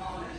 Amen.